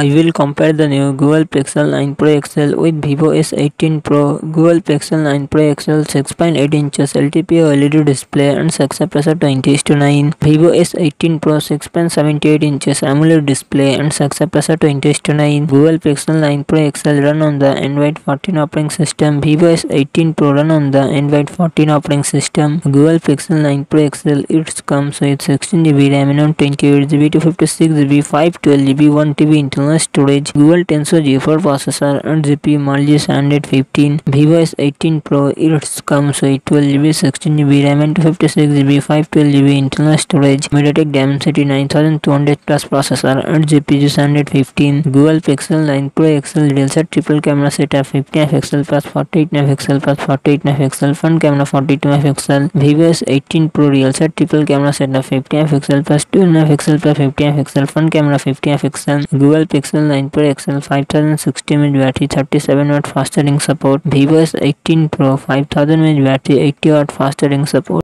I will compare the new Google Pixel 9 Pro XL with Vivo S18 Pro. Google Pixel 9 Pro XL 6.8 inches LTPO OLED display and success ratio 20 to 9. Vivo S18 Pro 6.78 inches AMOLED display and success ratio 20 to 9. Google Pixel 9 Pro XL run on the Android 14 operating system. Vivo S18 Pro run on the Android 14 operating system. Google Pixel 9 Pro XL it comes with 16GB RAM and 28GB, 256GB, 512GB, 1TB internal storage Google Tensor G4 processor and GPU Mali 115 Vivo S18 Pro it comes with 12GB 16GB RAM and 256GB 512GB internal storage MediaTek Dimensity 9200 plus processor and GPU 115 Google Pixel 9 Pro XL real set triple camera setup 50 megapixel plus 48 megapixel plus 48 megapixel front camera 42 megapixel Vivo S18 Pro real set triple camera setup 50 megapixel plus 2 megapixel plus 50 megapixel front camera 50 megapixel Google Pixel Pixel nine Pro XL five thousand sixty H battery thirty seven watt fast charging support Vivo S eighteen Pro five thousand H battery eighty watt fast charging support